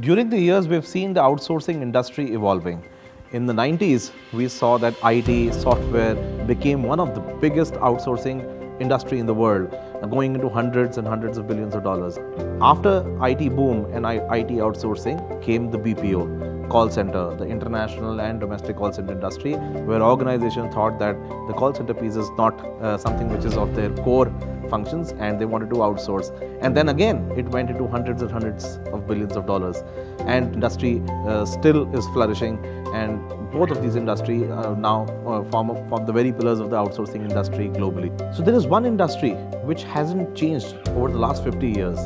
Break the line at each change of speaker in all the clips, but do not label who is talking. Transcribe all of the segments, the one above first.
During the years, we've seen the outsourcing industry evolving. In the 90s, we saw that IT, software became one of the biggest outsourcing industry in the world, going into hundreds and hundreds of billions of dollars. After IT boom and IT outsourcing came the BPO, call center, the international and domestic call center industry, where organizations thought that the call center piece is not uh, something which is of their core functions and they wanted to outsource. And then again, it went into hundreds and hundreds of billions of dollars. And industry uh, still is flourishing and both of these industry uh, now uh, form, form the very pillars of the outsourcing industry globally. So there is one industry which hasn't changed over the last 50 years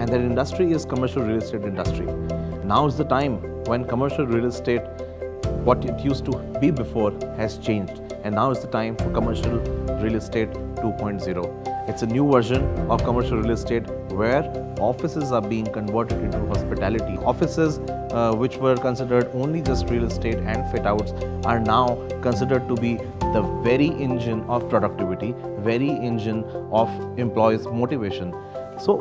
and that industry is commercial real estate industry. Now is the time when commercial real estate, what it used to be before has changed and now is the time for commercial real estate 2.0. It's a new version of commercial real estate where offices are being converted into hospitality. Offices uh, which were considered only just real estate and fit outs are now considered to be the very engine of productivity, very engine of employees' motivation. So,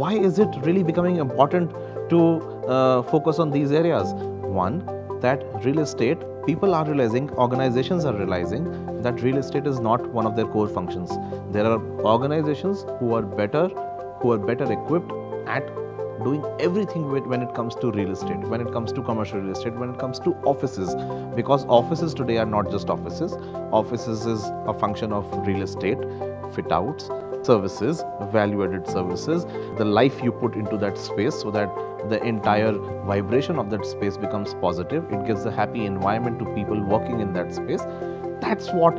why is it really becoming important to uh, focus on these areas? One, that real estate people are realizing, organizations are realizing that real estate is not one of their core functions. There are organizations who are better, who are better equipped at doing everything when it comes to real estate, when it comes to commercial real estate, when it comes to offices. Because offices today are not just offices. Offices is a function of real estate, fit outs, services, value added services, the life you put into that space so that the entire vibration of that space becomes positive. It gives a happy environment to people working in that space. That's what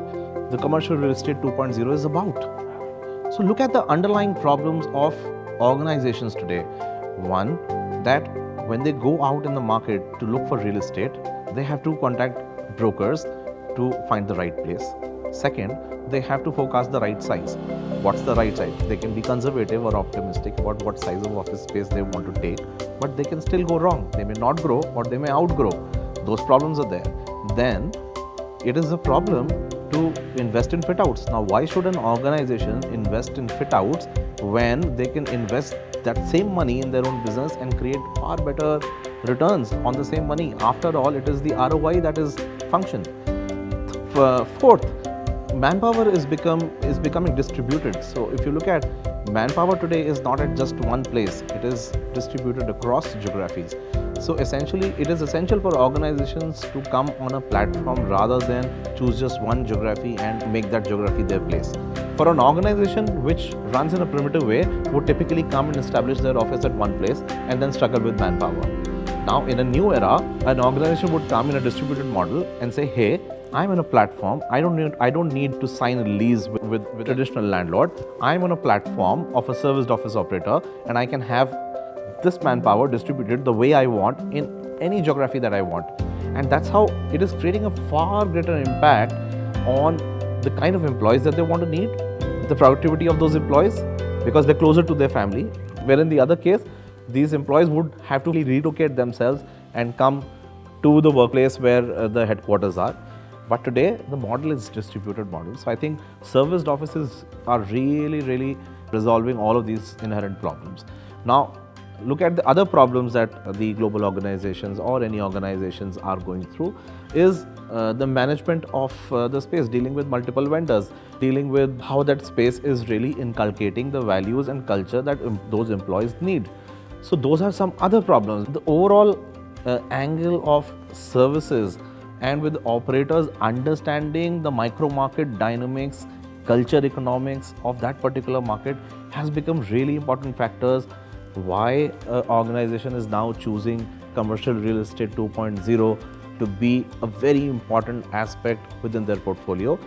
the commercial real estate 2.0 is about. So look at the underlying problems of organizations today. One, that when they go out in the market to look for real estate, they have to contact brokers to find the right place. Second, they have to forecast the right size. What's the right size? They can be conservative or optimistic about what size of office space they want to take, but they can still go wrong. They may not grow or they may outgrow. Those problems are there. Then it is a problem to invest in fit outs. Now, why should an organization invest in fit outs when they can invest that same money in their own business and create far better returns on the same money? After all, it is the ROI that is function. Uh, fourth, manpower is become is becoming distributed. So if you look at manpower today is not at just one place; it is distributed across geographies. So essentially, it is essential for organizations to come on a platform rather than choose just one geography and make that geography their place. For an organization which runs in a primitive way, would typically come and establish their office at one place and then struggle with manpower. Now, in a new era, an organization would come in a distributed model and say, hey, I'm on a platform. I don't need I don't need to sign a lease with, with, with traditional landlord. I'm on a platform of a serviced office operator and I can have this manpower distributed the way I want in any geography that I want. And that's how it is creating a far greater impact on the kind of employees that they want to need, the productivity of those employees, because they're closer to their family. Where in the other case, these employees would have to relocate themselves and come to the workplace where uh, the headquarters are. But today, the model is distributed model. So I think serviced offices are really, really resolving all of these inherent problems. Now, look at the other problems that the global organizations or any organizations are going through is uh, the management of uh, the space, dealing with multiple vendors, dealing with how that space is really inculcating the values and culture that um, those employees need. So those are some other problems. The overall uh, angle of services and with operators understanding the micro market dynamics, culture economics of that particular market has become really important factors why an organization is now choosing commercial real estate 2.0 to be a very important aspect within their portfolio.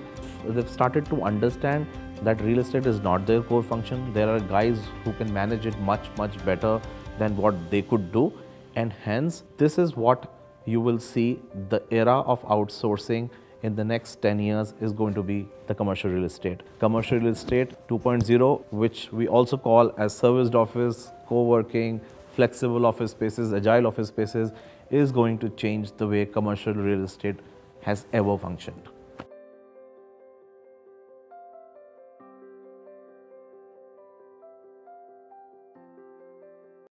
They've started to understand that real estate is not their core function. There are guys who can manage it much, much better than what they could do. And hence, this is what you will see the era of outsourcing in the next 10 years is going to be the commercial real estate. Commercial real estate 2.0, which we also call as serviced office, co-working, flexible office spaces, agile office spaces, is going to change the way commercial real estate has ever functioned.